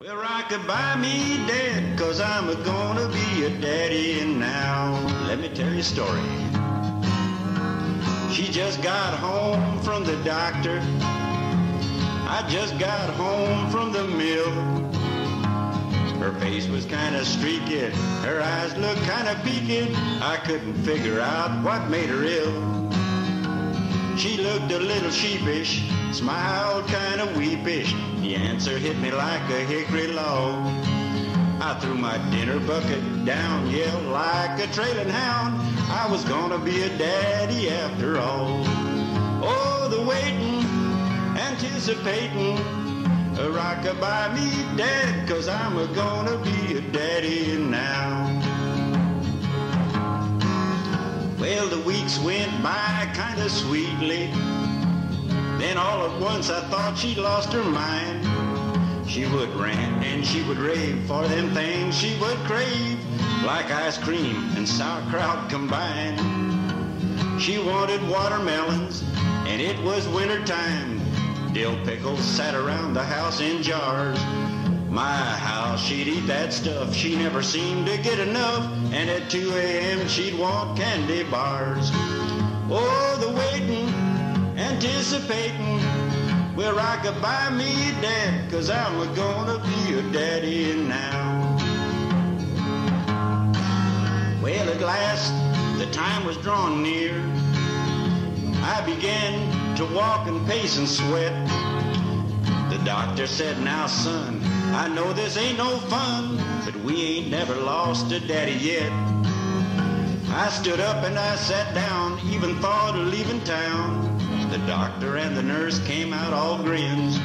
Well, rock buy me dead, cause I'm a gonna be a daddy and now. Let me tell you a story. She just got home from the doctor. I just got home from the mill. Her face was kinda streaky, her eyes looked kinda peaked. I couldn't figure out what made her ill. She looked a little sheepish, smiled kinda weepish. The answer hit me like a hickory log. I threw my dinner bucket down, yelled like a trailing hound. I was gonna be a daddy after all. Oh, the waiting, anticipating, a rockabye me dead, cause I'm a gonna be a daddy now. Well, the weeks went by kinda sweetly. Then all at once I thought she'd lost her mind. She would rant and she would rave for them things she would crave, like ice cream and sauerkraut combined. She wanted watermelons, and it was winter time. Dill pickles sat around the house in jars. My house, she'd eat that stuff. She never seemed to get enough. And at 2 a.m. she'd want candy bars. Oh, the waiting, anticipating. Well, I could buy me a dad, cause I'm gonna be a daddy now. Well, at last, the time was drawing near. I began to walk and pace and sweat. The doctor said, now son, I know this ain't no fun, but we ain't never lost a daddy yet. I stood up and I sat down, even thought of leaving town. The doctor and the nurse came out all grins.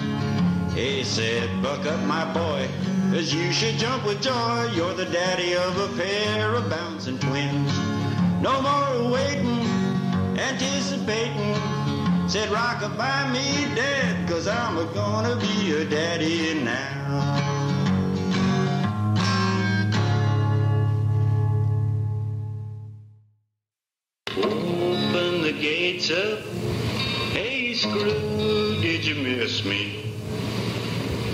He said, buck up my boy, cause you should jump with joy. You're the daddy of a pair of bouncing twins. No more waiting, anticipating. Said rockabye me dead, cause I'm a gonna be a daddy now. Open the gates up. Hey, Screw, did you miss me?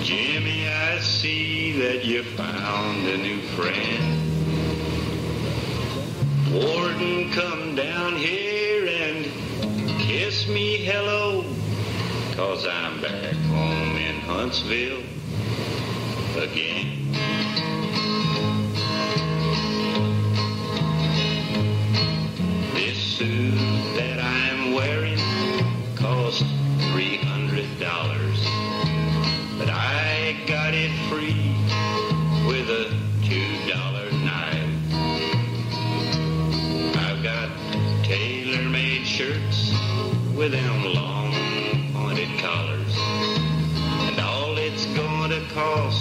Jimmy, I see that you found a new friend. Warden, come down here me hello, cause I'm back home in Huntsville again. With them long pointed collars, and all it's going to cost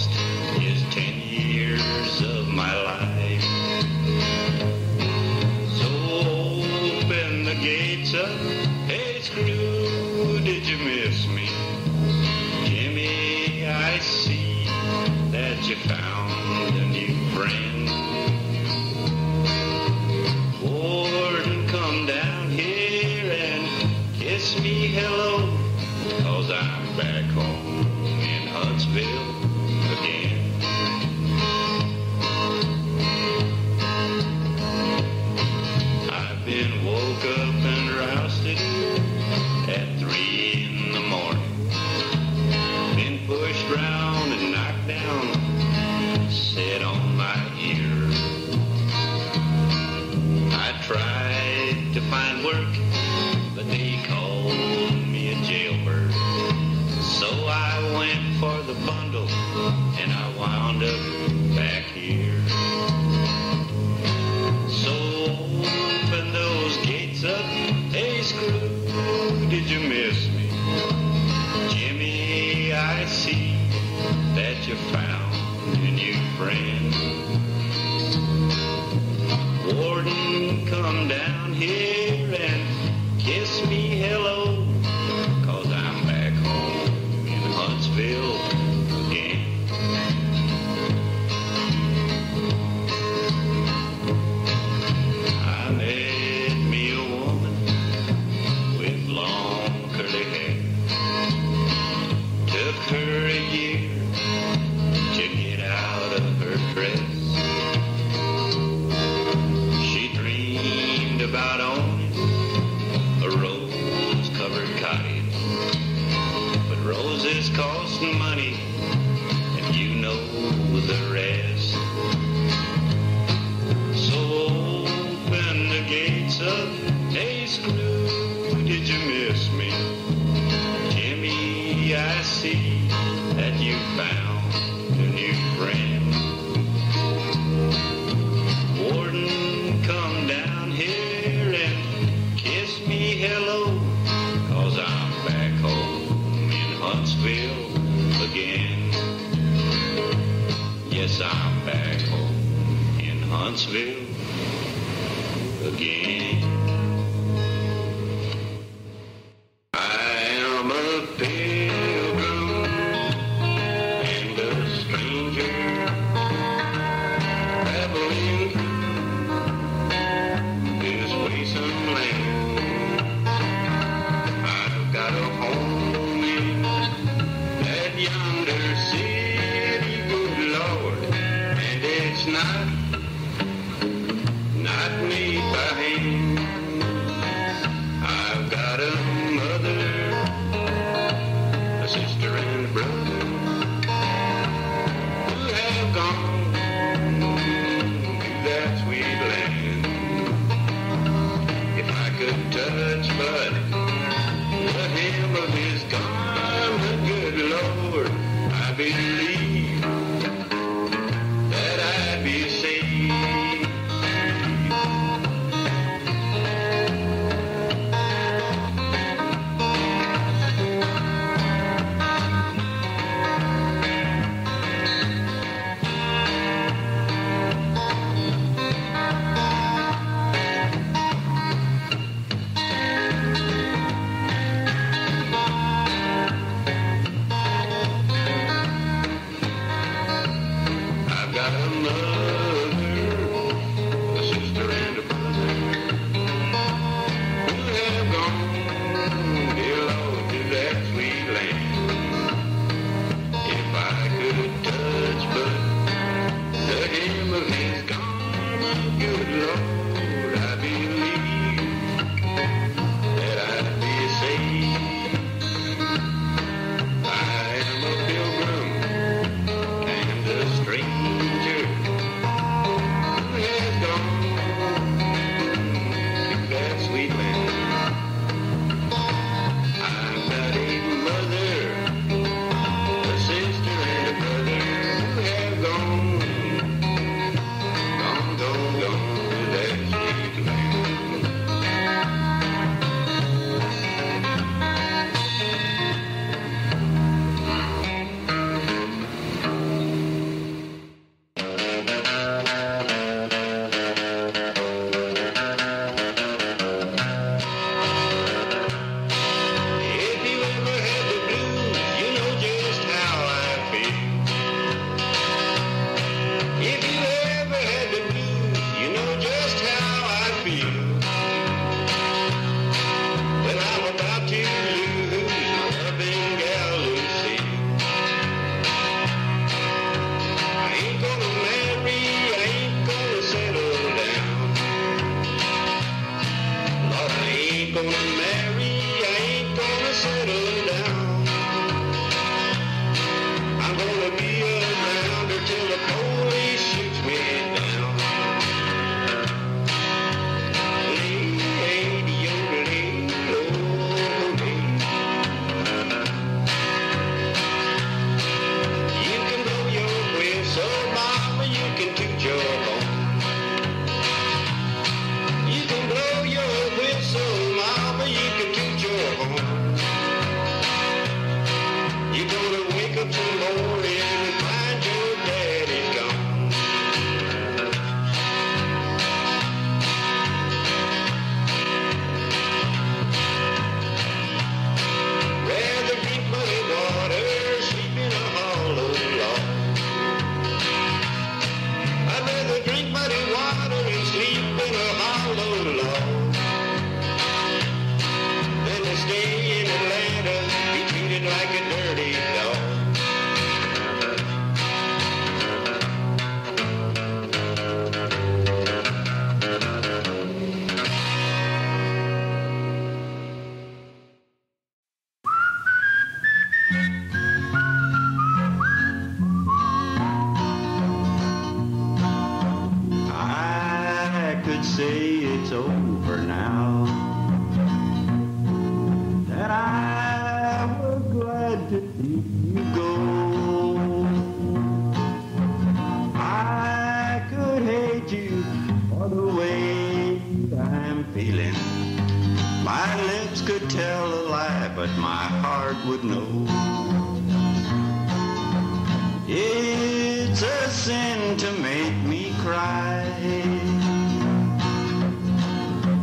to make me cry.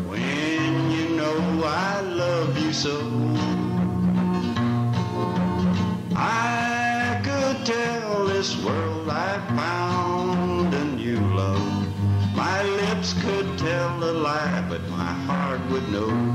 When you know I love you so, I could tell this world I found a new love. My lips could tell a lie, but my heart would know.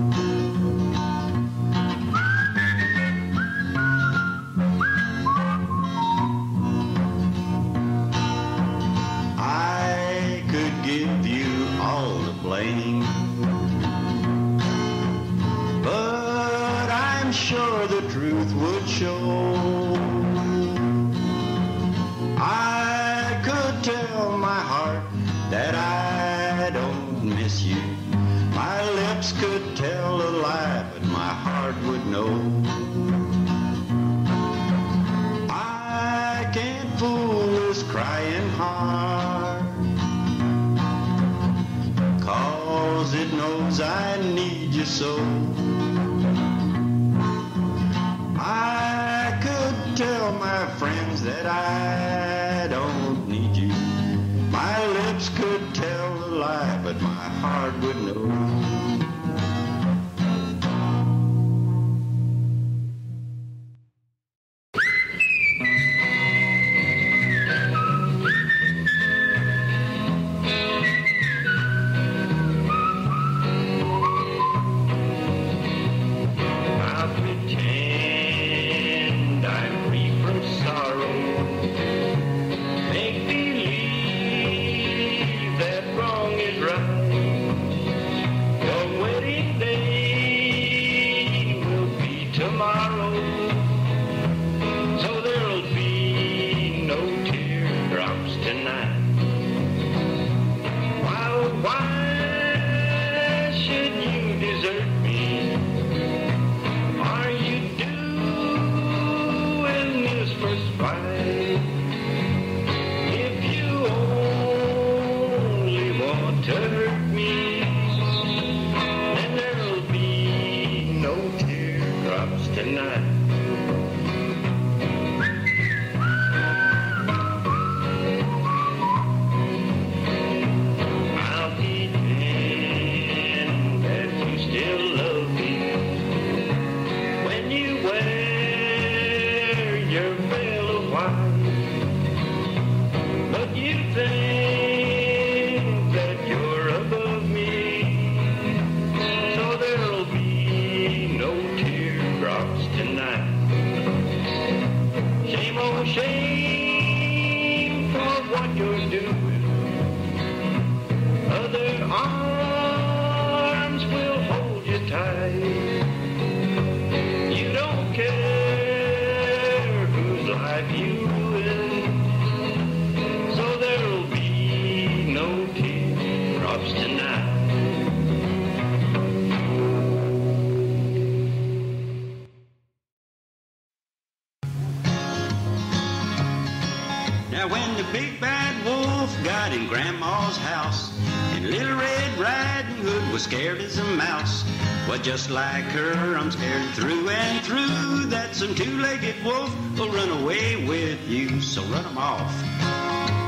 Just like her, I'm scared through and through that some two-legged wolf will run away with you. So run 'em off.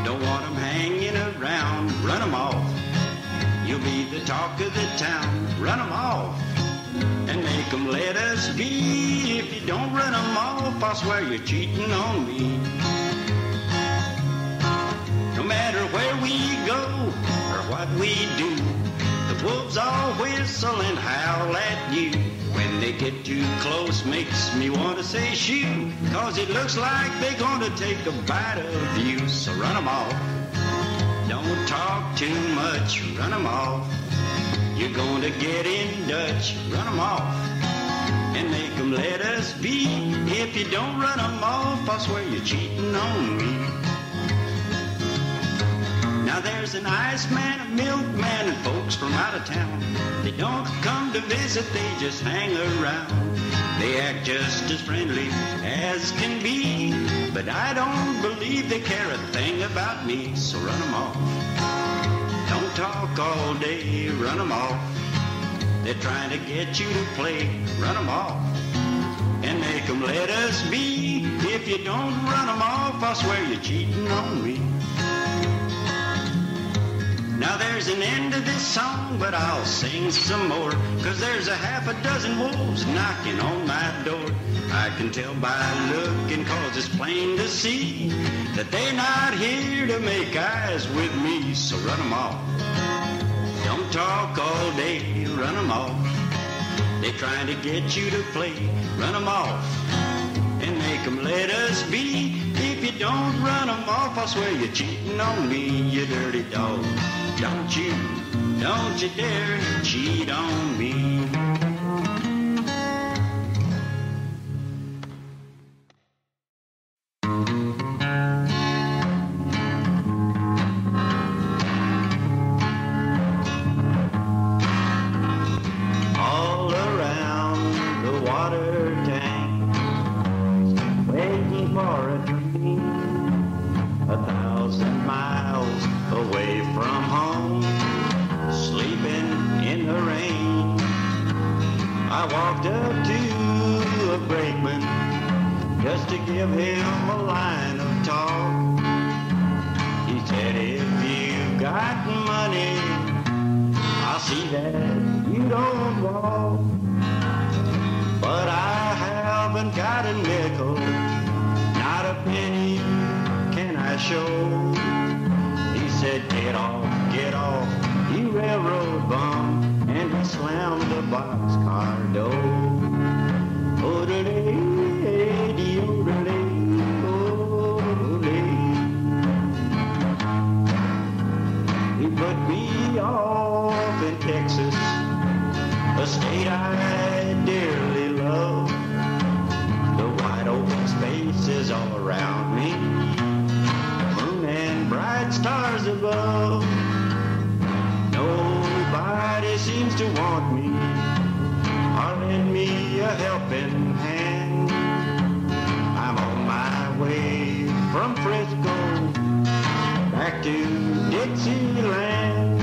Don't want 'em hanging around. Run 'em off. You'll be the talk of the town. Run 'em off. And make 'em let us be. If you don't run 'em off, I swear you're cheating on looks like they're gonna take a bite of you. So run 'em off. Don't talk too much, run 'em off. You're gonna get in Dutch, run 'em off. And make 'em let us be. If you don't run 'em off, I swear you're cheating on me. There's an iceman, a milkman, and folks from out of town. They don't come to visit, they just hang around. They act just as friendly as can be, but I don't believe they care a thing about me, so run 'em off. Don't talk all day, run 'em off. They're trying to get you to play, run 'em off. And make 'em let us be. If you don't run 'em off, I swear you're cheating on me. There's an end to this song, but I'll sing some more. Cause there's a half a dozen wolves knocking on my door. I can tell by looking cause it's plain to see that they're not here to make eyes with me. So run 'em off. Don't talk all day, run 'em off. They're trying to get you to play, run 'em off and make 'em let us be. If you don't run 'em off, I swear you're cheating on me, you dirty dog. Don't you, don't you dare cheat on me. Penny can I show. He said, get off, get off, you railroad bum, and he slammed the boxcar door. Oh-da-day, dee-oh-da-day. He put me off in Texas, a state I dearly spaces all around me, moon and bright stars above. Nobody seems to want me or lend me a helping hand. I'm on my way from Frisco back to Dixieland.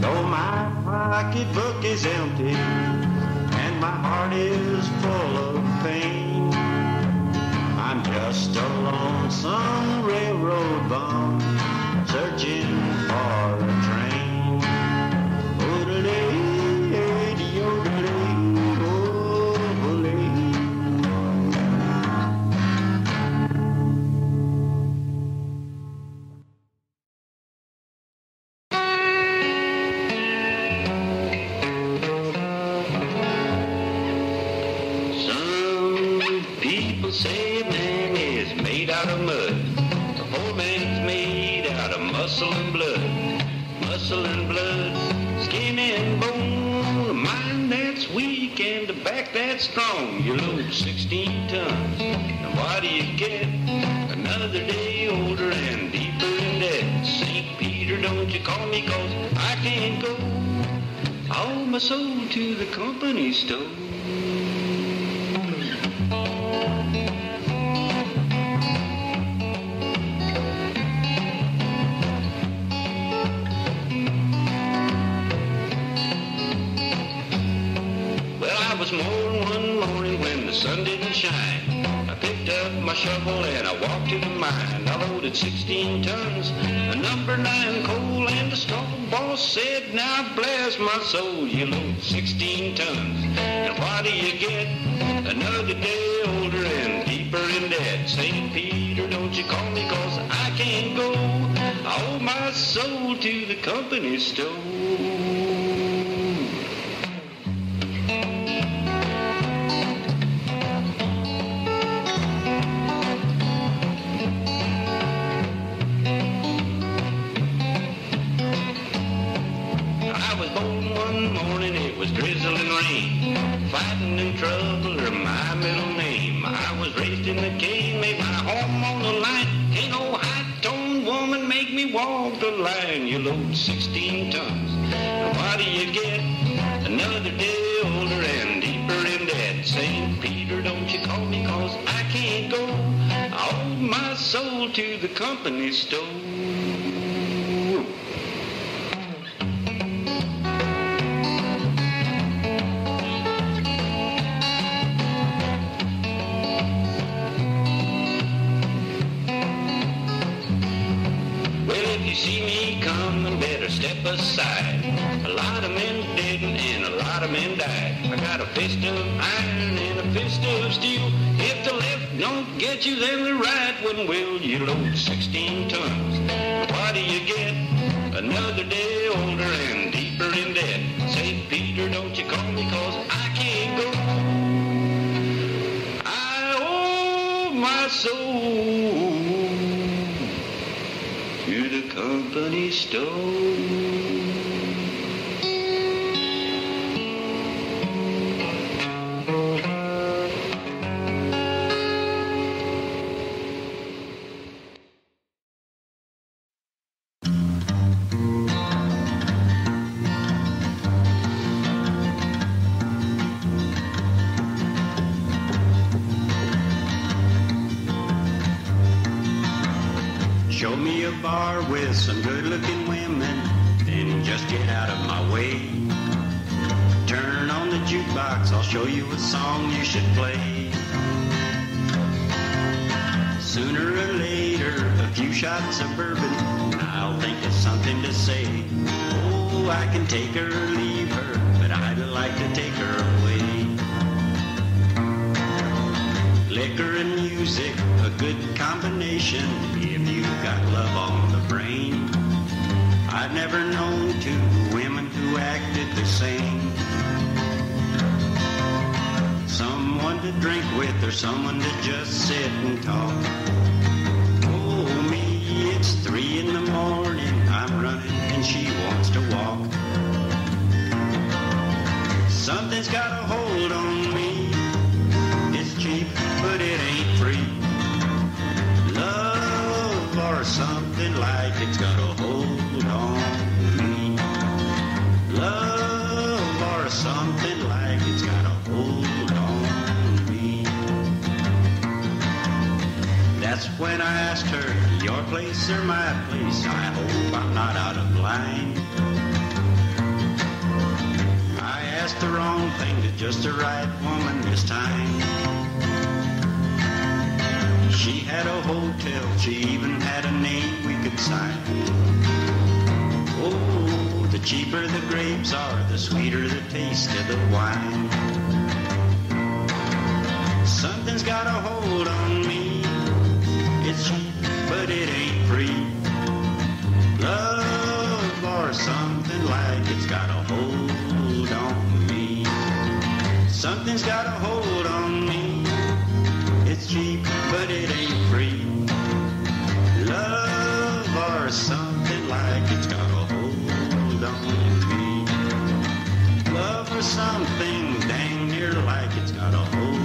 Though my pocketbook is empty and my heart is full of pain, just a lonesome railroad bum searching was mowing one morning when the sun didn't shine. I picked up my shovel and I walked to the mine. I loaded 16 tons of number nine coal and the straw boss said, now bless my soul, you load 16 tons. And what do you get? Another day older and deeper in debt. St. Peter, don't you call me cause I can't go. I owe my soul to the company store. Trouble are my middle name. I was raised in the cave, made my home on the line. Ain't no high-toned woman make me walk the line. You load 16 tons, what do you get? Another day older and deeper in debt. St. Peter, don't you call me cause I can't go. I owe my soul to the company store. Step aside. A lot of men didn't and a lot of men died. I got a fist of iron and a fist of steel. If the left don't get you, then the right one will. You load 16 tons. What do you get? Another day older and deeper in debt. St. Peter, don't you call me cause I can't go. I owe my soul to company me a bar with some good looking women, then just get out of my way. Turn on the jukebox, I'll show you a song you should play. Sooner or later, a few shots of bourbon, I'll think of something to say. Oh, I can take her or leave her, but I'd like to take her away. Liquor and music, a good combination got love on the brain. I've never known two women who acted the same. Someone to drink with or someone to just sit and talk. Oh, me, it's three in the morning. I'm running and she wants to walk. Something's got a hold it's got a hold on me. Love or something like it's got a hold on me. That's when I asked her, your place or my place? I hope I'm not out of line. I asked the wrong thing to just the right woman this time. She had a hotel, she even had a name we could sign. Oh, the cheaper the grapes are, the sweeter the taste of the wine. Something's got a hold on me. It's cheap, but it ain't free. Love or something like it's got a hold on me. Something's got a hold on me. It's cheap, but it ain't free. Love or something like it's got a hold on me. Love or something dang near like it's got a hold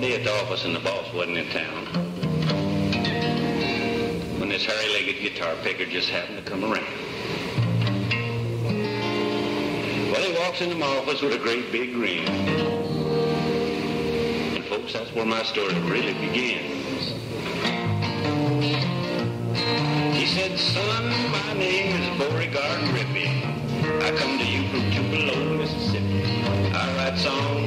Day at the office and the boss wasn't in town. When this hairy-legged guitar picker just happened to come around. Well, he walks into my office with a great big grin. And folks, that's where my story really begins. He said, son, my name is Beauregard Rippey. I come to you from Tupelo, Mississippi. I write songs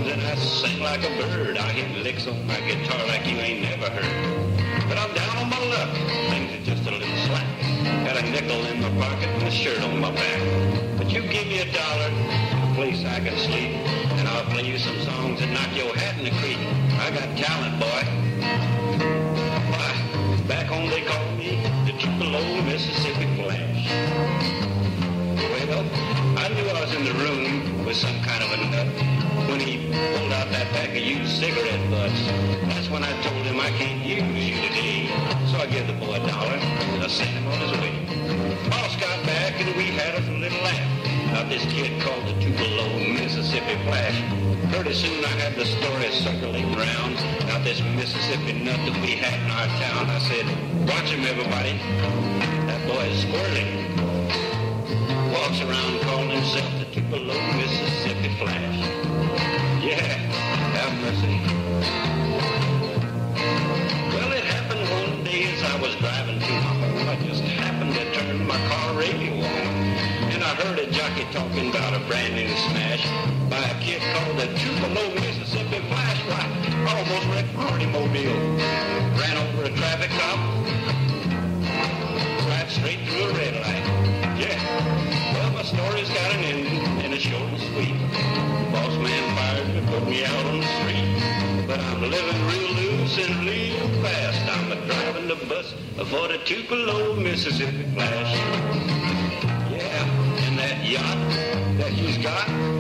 sing like a bird. I hit licks on my guitar like you ain't never heard. But I'm down on my luck. Things are just a little slack. Got a nickel in my pocket and a shirt on my back. But you give me a dollar, a place I can sleep, and I'll play you some songs and knock your hat in the creek. I got talent, boy. Why, back home they call me the Tupelo, Mississippi Flash. Well, I knew I was in the room with some kind of a nut pulled out that pack of used cigarette butts. That's when I told him I can't use you today. So I gave the boy a dollar and I sent him on his way. Boss got back and we had a little laugh about this kid called the Tupelo, Mississippi Flash. Pretty soon I had the story circulating around about this Mississippi nut that we had in our town. I said, watch him, everybody. That boy is squirrely walks around calling himself the Tupelo, Mississippi Flash. Yeah, have mercy. Well, it happened one day as I was driving through my home. I just happened to turn my car radio on. And I heard a jockey talking about a brand new smash by a kid called the Tupelo, Mississippi Flashlight. Almost wrecked Party Mobile. Ran over a traffic cop. Right straight through a red light. Yeah. Well, my story's got an ending, and it's short and sweet. Boss man put me out on the street. But I'm living real loose and real fast. I'm a driving the bus a for Tupelo Mississippi Flash. Yeah, and that yacht that he's got.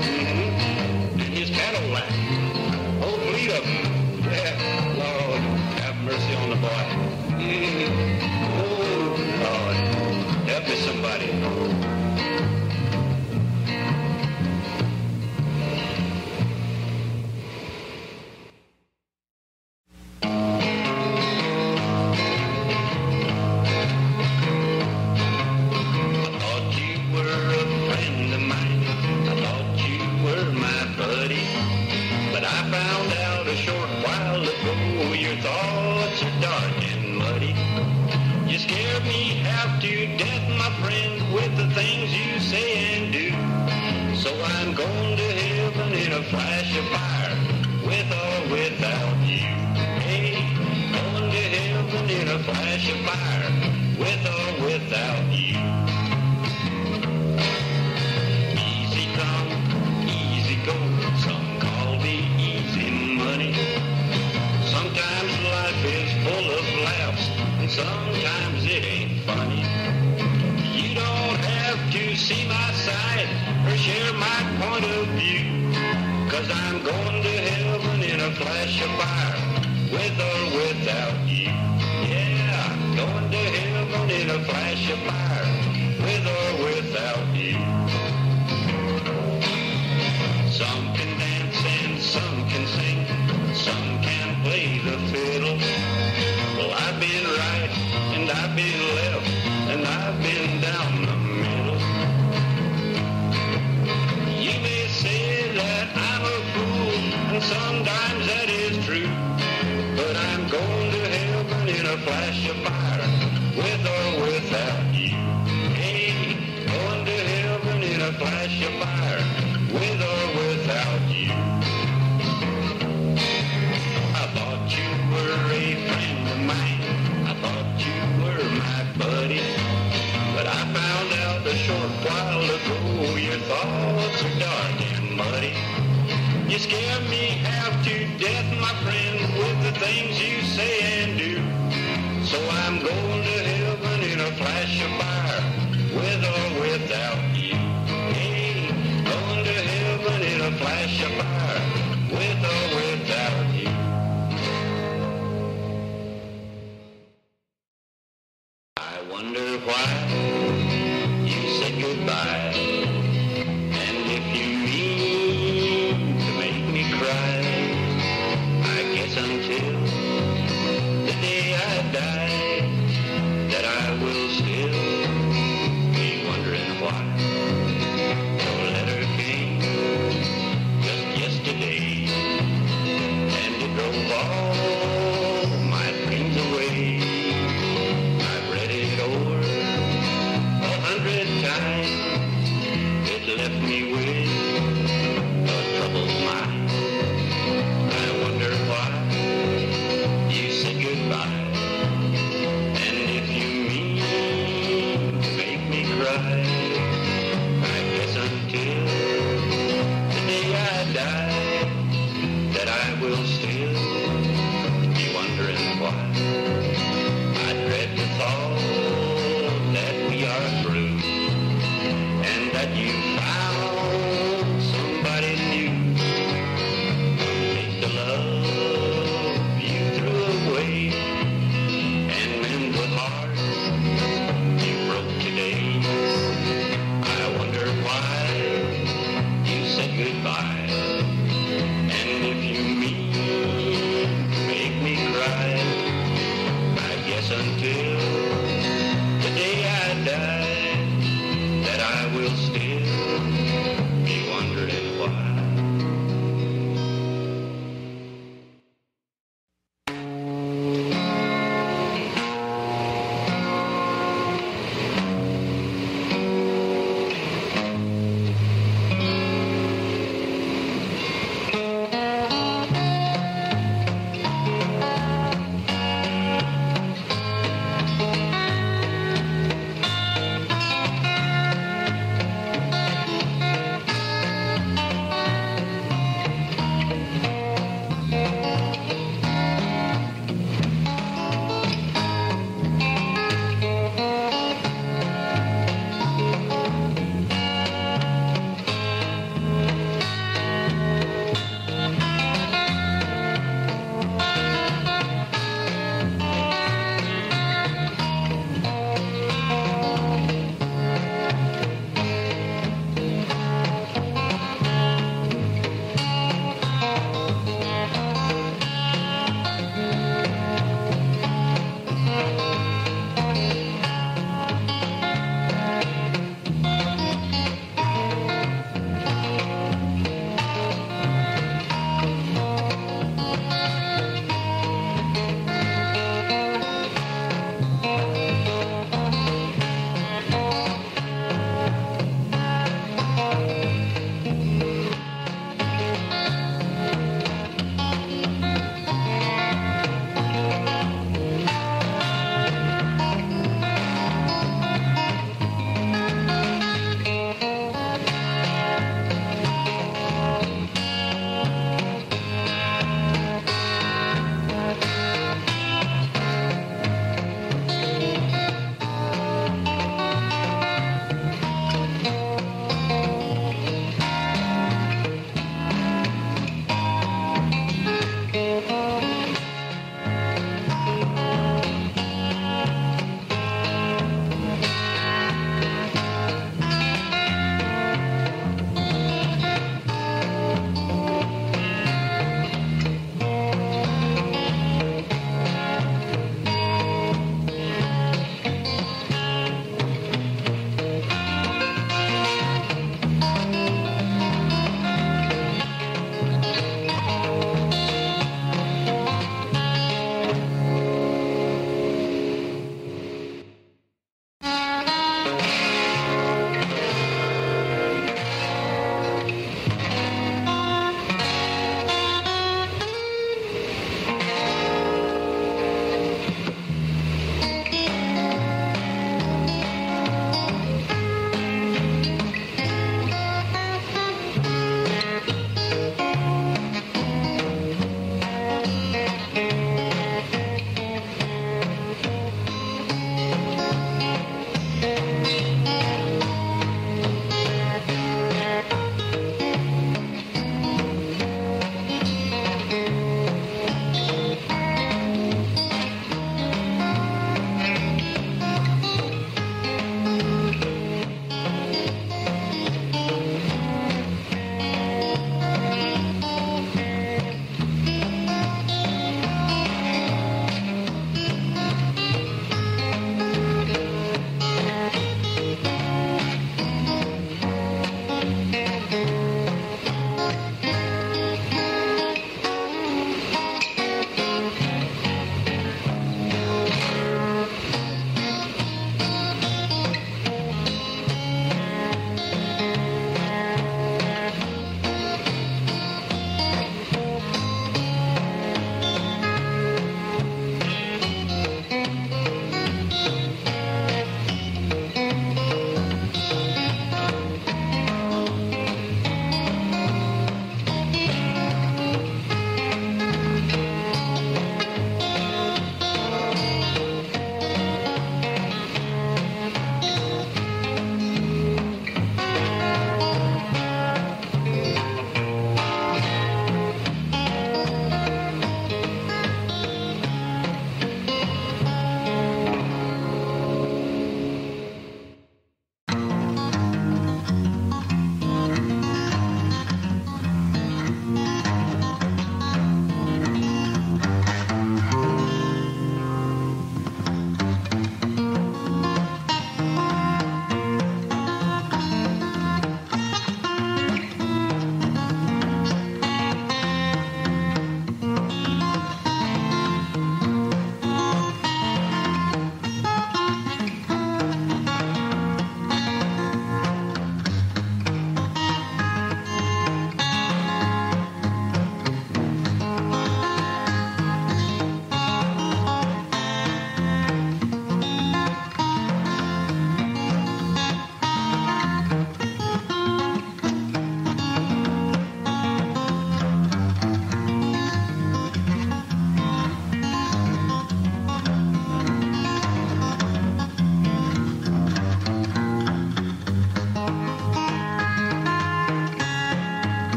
scare me.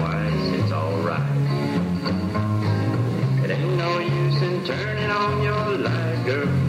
twice, it's alright. It ain't no use in turning on your light, girl.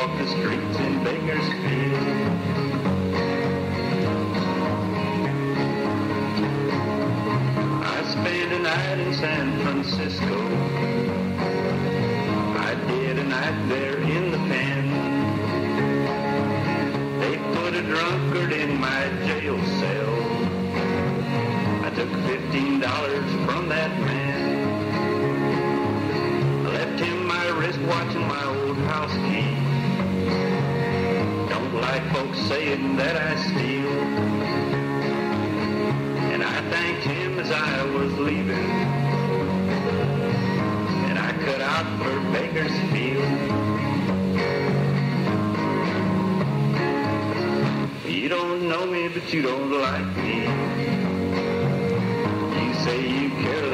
off the streets in Bakersfield. I spent a night in San Francisco. I did a night there in folks saying that I steal. And I thanked him as I was leaving. And I cut out for Bakersfield. You don't know me, but you don't like me. You say you care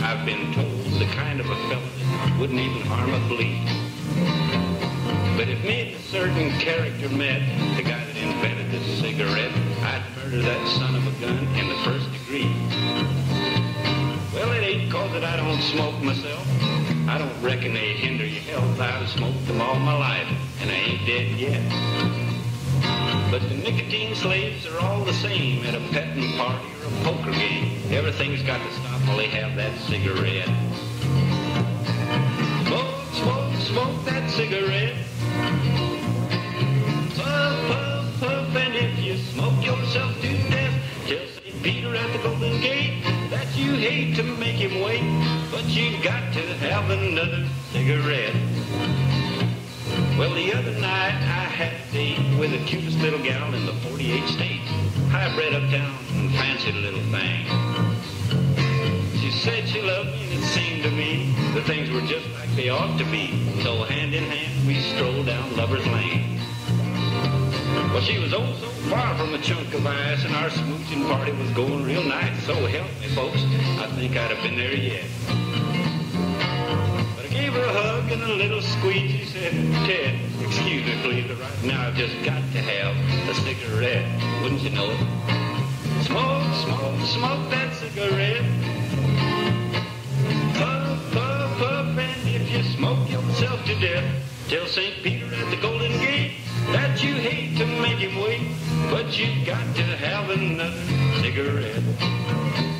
I've been told the kind of a fellow that wouldn't even harm a flea. But if me and a certain character met, the guy that invented this cigarette, I'd murder that son of a gun in the first degree. Well, it ain't cause that I don't smoke myself. I don't reckon they hinder your health. I've smoked them all my life, and I ain't dead yet. But the nicotine slaves are all the same at a petting party or a poker game. Everything's got to stop while they have that cigarette. Smoke, smoke, smoke that cigarette. Puff, puff, puff, and if you smoke yourself to death, tell St. Peter at the Golden Gate that you hate to make him wait, but you've got to have another cigarette. Well, the other night I had a date with the cutest little gal in the 48 states. High-bred uptown and fancied a little thing. She said she loved me and it seemed to me that things were just like they ought to be. So hand in hand we strolled down Lover's Lane. Well, she was oh so far from a chunk of ice and our smooching party was going real nice. So help me, folks, I think I'd have been there yet. A hug and a little squeeze. She said, Ted, excuse me, please, but right now I've just got to have a cigarette. Wouldn't you know it? Smoke, smoke, smoke that cigarette. Puff, puff, puff, and if you smoke yourself to death, tell St. Peter at the Golden Gate that you hate to make him wait, but you've got to have another cigarette.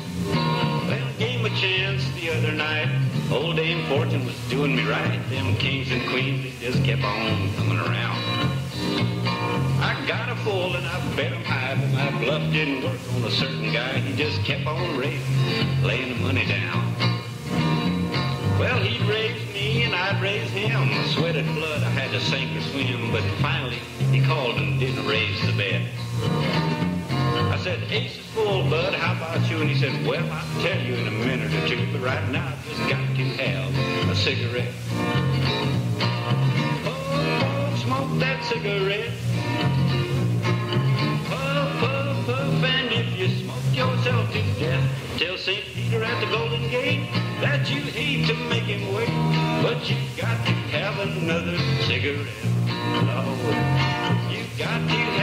Chance the other night. Old Dame Fortune was doing me right. Them kings and queens, they just kept on coming around. I got a fool and I bet him high, but my bluff didn't work on a certain guy. He just kept on raising, laying the money down. Well, he'd raise me and I'd raise him. Sweated blood, I had to sink or swim, but finally he called and didn't raise the bet. Said, Ace is full, bud. How about you? And he said, Well, I'll tell you in a minute or two, but right now I've just got to have a cigarette. Oh, oh, smoke that cigarette. Puff, puff, puff, and if you smoke yourself to death, Tell St. Peter at the Golden Gate that you hate to make him wait, but you've got to have another cigarette. Lord, you got to